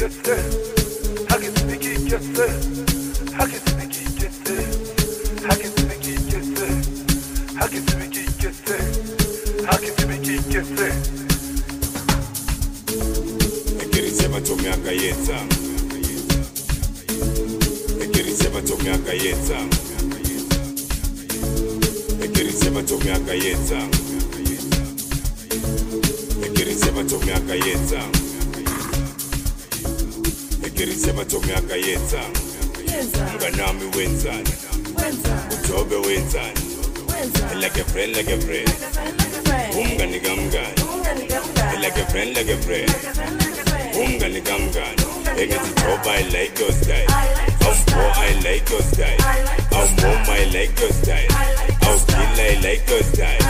gitse Herkesin iki gitse Herkesin iki gitse Herkesin iki gitse Herkesin iki gitse Herkesin iki gitse Ekerise batomi akayetsa Ekerise batomi akayetsa Ekerise batomi akayetsa Ekerise batomi akayetsa ekerise bathomi akayetsang mnganami wenzani ujobe wenzani like a friend like a friend. Umngani kamngani like a friend. Like a friend umngani kamngani engithi job i like your style. Awumbo i like your style. Awumom i like your style. Awuphila i like your style.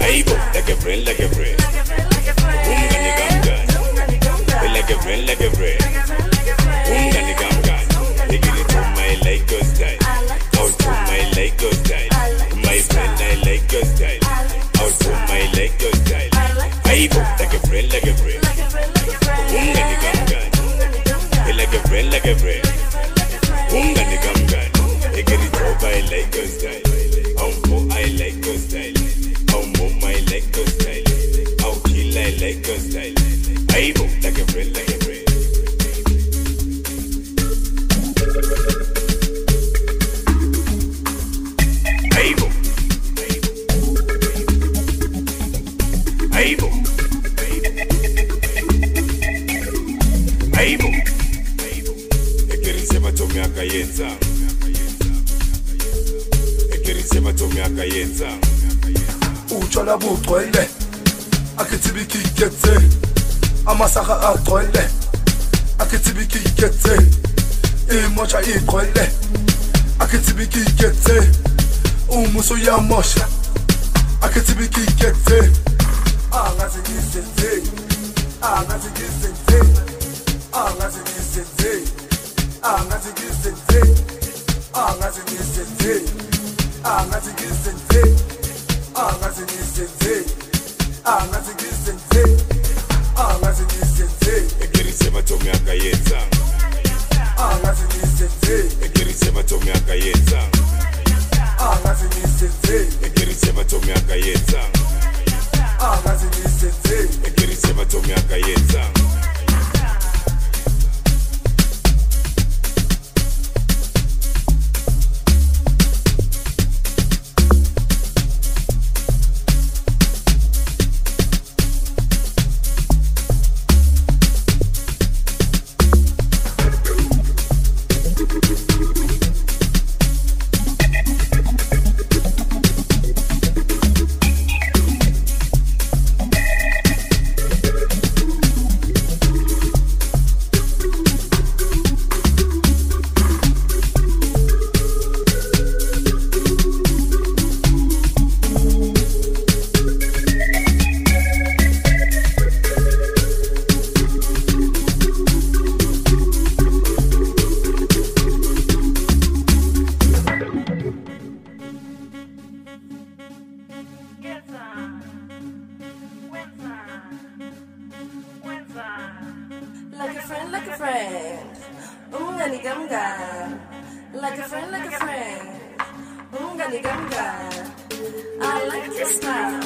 Ayibo like a friend like a friend Take your time. I like hivyo ekirisema to miaka yenza ekirisema to miaka yenza utshwala bugcwele akithi bikikethe amasaha agcwele akithi bikikethe imotsha igcwele akithi bikikethe umuso uyamosha akithi bikikethe angathi ngizenzeni angathi ngizenzeni angasingisedze angasingisedze angasingisedze angasingisedze angasingisedze angasingisedze angasingisedze egerise batomwe akayenza angasingisedze egerise batomwe akayenza angasingisedze egerise batomwe akayenza angasingisedze egerise batomwe akayenza like a friend. Ooh, gani gum. Like a friend, like a friend. Ooh, gani gum. I like your style,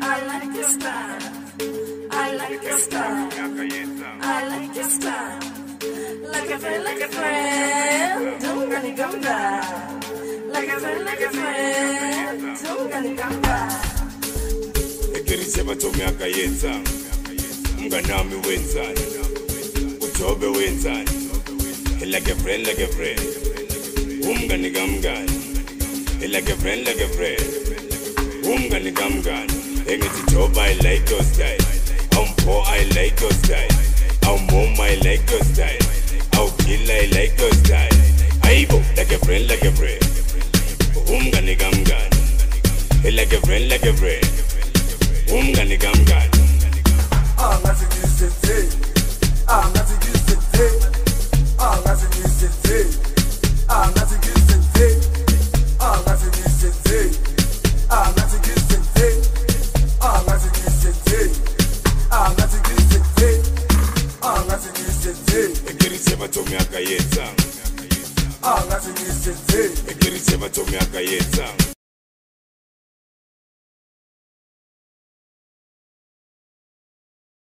I like your style, I like your style, I like your style. Like a friend, like a friend. Ooh, gani gum. Like a friend, like a friend. Ooh, gani gum gum. Ekeriseba tomi akayenza. Mnganami wenza ujobe wenzani? Like a friend like a friend. Umngani kamngani? Like a friend like a friend. Umngani kamngani? Engithi job i like your style. Awumbo i like your style. Awumom i like your style. Awukill i like your style. Ayibo like a friend like a friend. Umngani kamngani? Like a friend like a friend. Umngani kamngani? Ah, Angathi ngizenze akayetsa angazinyisetse egeritse batomi akayetsa